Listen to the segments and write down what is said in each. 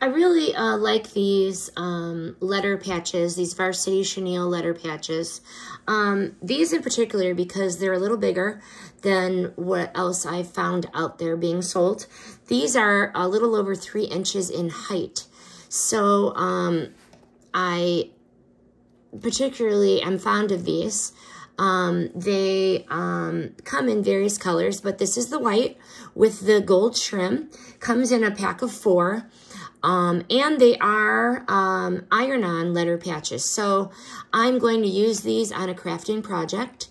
I really uh, like these um, letter patches, these Varsity Chenille letter patches. Um, these in particular because they're a little bigger than what else I found out there being sold. These are a little over three inches in height. So um, I particularly am fond of these. Um, they um, come in various colors, but this is the white with the gold trim. Comes in a pack of four. Um, and they are um, iron-on letter patches. So I'm going to use these on a crafting project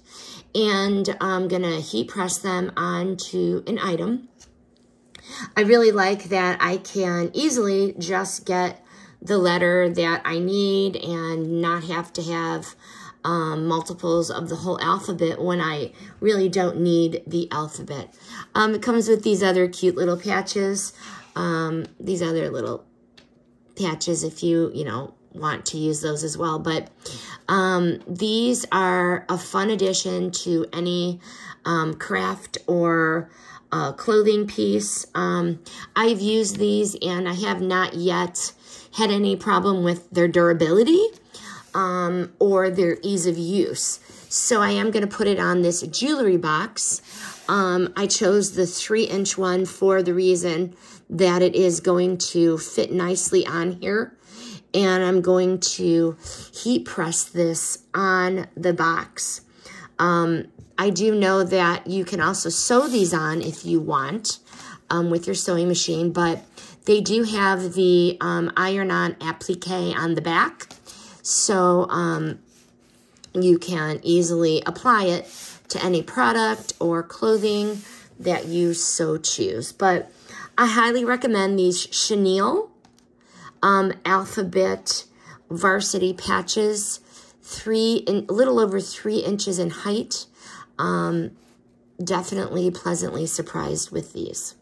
and I'm going to heat press them onto an item. I really like that I can easily just get the letter that I need and not have to have um, multiples of the whole alphabet when I really don't need the alphabet. Um, it comes with these other cute little patches, um, these other little patches if you, you know, want to use those as well. But um, these are a fun addition to any um, craft or uh, clothing piece. Um, I've used these and I have not yet had any problem with their durability um, or their ease of use. So I am going to put it on this jewelry box. Um, I chose the three inch one for the reason that it is going to fit nicely on here. And I'm going to heat press this on the box. Um, I do know that you can also sew these on if you want um, with your sewing machine, but they do have the um, iron-on applique on the back. So um, you can easily apply it to any product or clothing that you so choose. But I highly recommend these chenille um, alphabet varsity patches, three in, a little over three inches in height. Um, definitely pleasantly surprised with these.